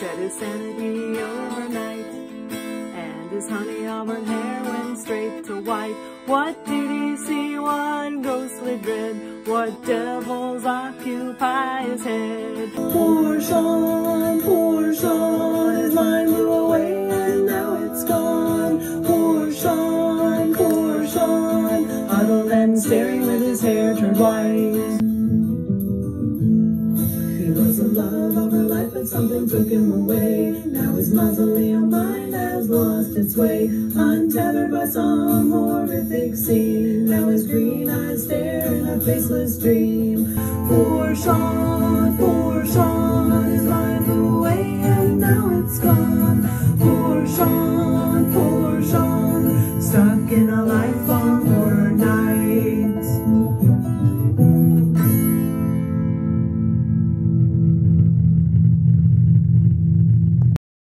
his sanity overnight. And his honey auburn hair went straight to white. What did he see? What ghostly dread? What devils occupy his head? Poor Sean, poor Sean, his mind blew away and now it's gone. Poor Sean, poor Sean, huddled and staring with his hair turned white. something took him away. Now his mausoleum mind has lost its way, untethered by some horrific scene. Now his green eyes stare in a faceless dream. Poor Sean, poor Sean, his life away and now it's gone. Poor Sean, poor Sean, stuck in a life on